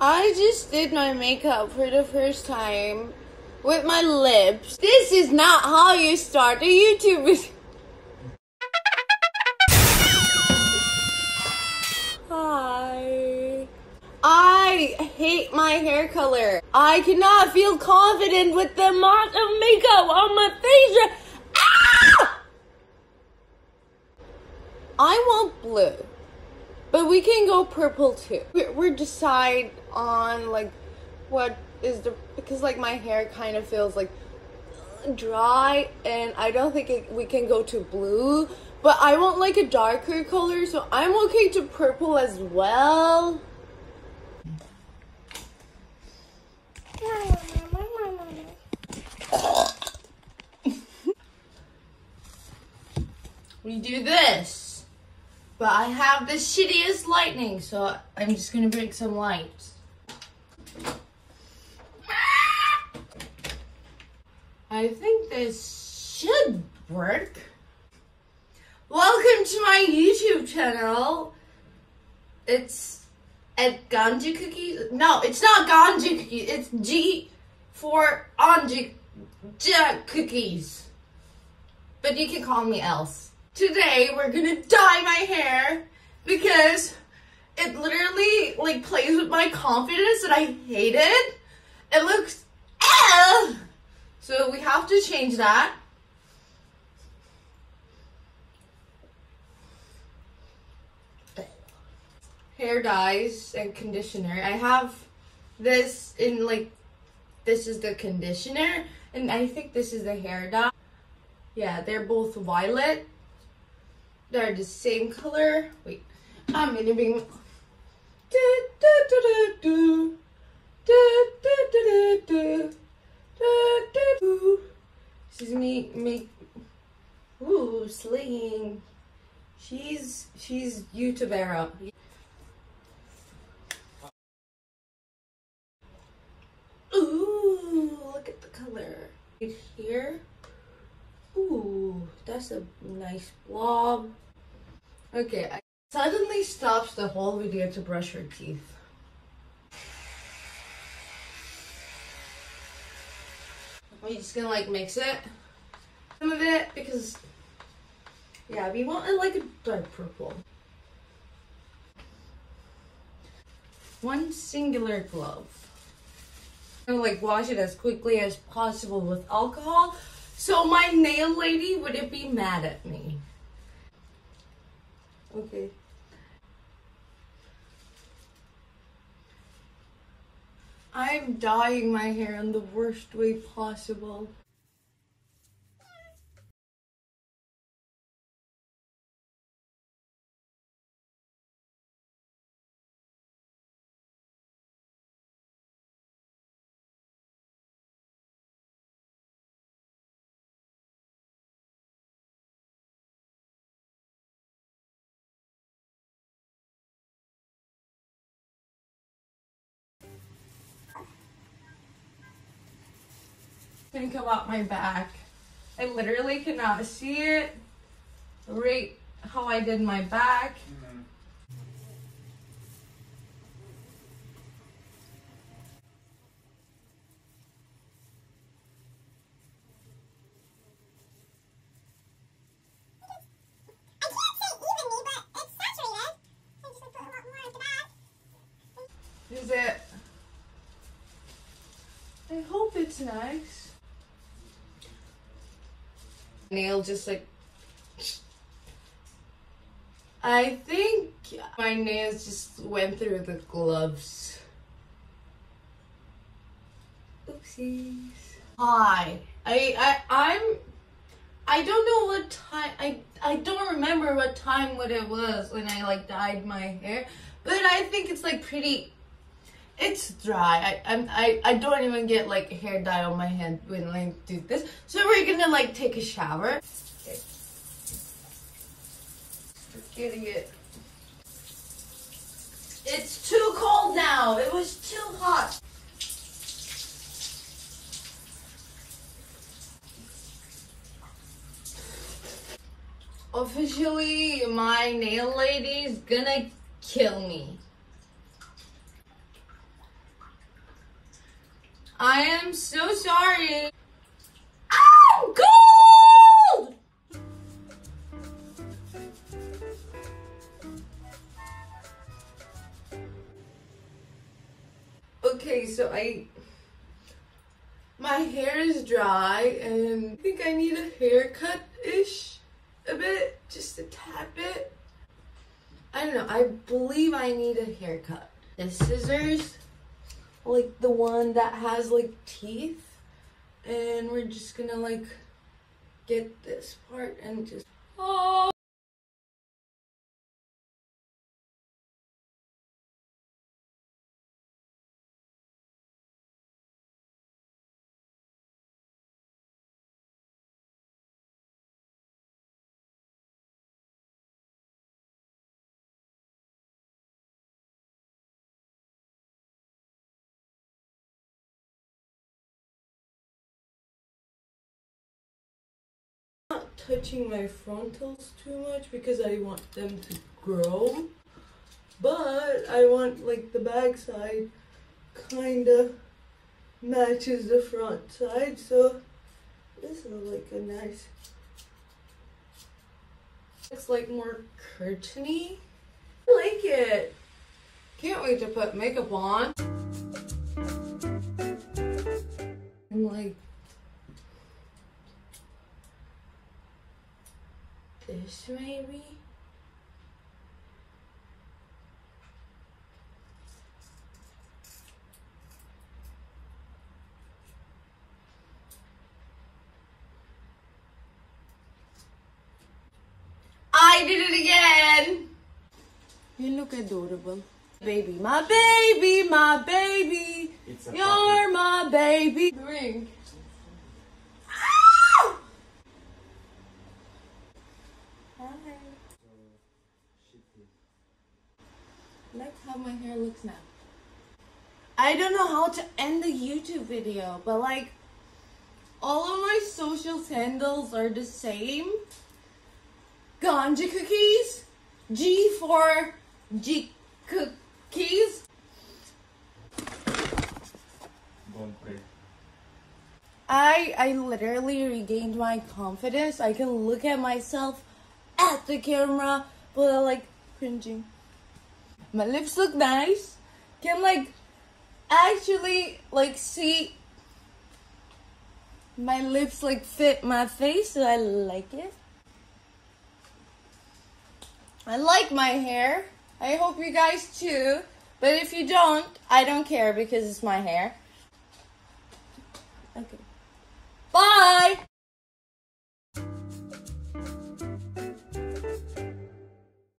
I just did my makeup for the first time with my lips. This is not how you start a YouTube video. Hi. I hate my hair color. I cannot feel confident with the amount of makeup on my face. Ah! I want blue. But we can go purple too. We're, we're decide on like what is the because like my hair kind of feels like dry and I don't think it, we can go to blue. But I want like a darker color, so I'm okay to purple as well. we do this. But I have the shittiest lightning, so I'm just gonna bring some lights. I think this should work. Welcome to my YouTube channel. It's at Ganja Cookies. No, it's not Ganja Cookies. It's G for Anja Cookies. But you can call me Elis. Today we're gonna dye my hair because it literally like plays with my confidence and I hate it. It looks eh. So we have to change that. Hair dyes and conditioner. I have this in like, this is the conditioner and I think this is the hair dye. Yeah, they're both violet. They're the same color. Wait, I'm gonna do. She's me make. Ooh, slinging. She's she's YouTuber. Ooh, look at the color. Right here. That's a nice blob. Okay, I suddenly stops the whole video to brush her teeth. We're just gonna like mix it. Some of it because yeah, we want it like a dark purple. One singular glove. I'm gonna like wash it as quickly as possible with alcohol so my nail lady wouldn't be mad at me. Okay. I'm dyeing my hair in the worst way possible. Think about my back. I literally cannot see it. Right how I did my back. Is it? I hope it's nice. Nail just like. I think my nails just went through the gloves. Oopsies. Hi. I I I'm I don't know what time I I don't remember what time what it was when I like dyed my hair, but I think it's like pretty it's dry. I I'm, I I don't even get like hair dye on my hand when I do this. So we're gonna like take a shower. Okay. Getting it. It's too cold now. It was too hot. Officially, my nail lady's gonna kill me. I am so sorry. Ow! Gold! Okay, so I. My hair is dry and I think I need a haircut ish a bit, just a tad bit. I don't know, I believe I need a haircut. The scissors, like the one that has like teeth, and we're just gonna like get this part and just. Oh! Touching my frontals too much because I want them to grow. But I want like the back side kinda matches the front side. So this is like a nice it's like more curtainy. I like it. Can't wait to put makeup on. I'm like this maybe? I did it again! You look adorable. Baby, my baby, my baby. It's a You're my baby. Drink. Look how my hair looks now. I don't know how to end the YouTube video, but like all of my social handles are the same. Ganja cookies, G for G cookies. I I literally regained my confidence. I can look at myself at the camera without like cringing. My lips look nice. Can like actually like see my lips like fit my face, so I like it. I like my hair. I hope you guys too. But if you don't, I don't care because it's my hair. Okay.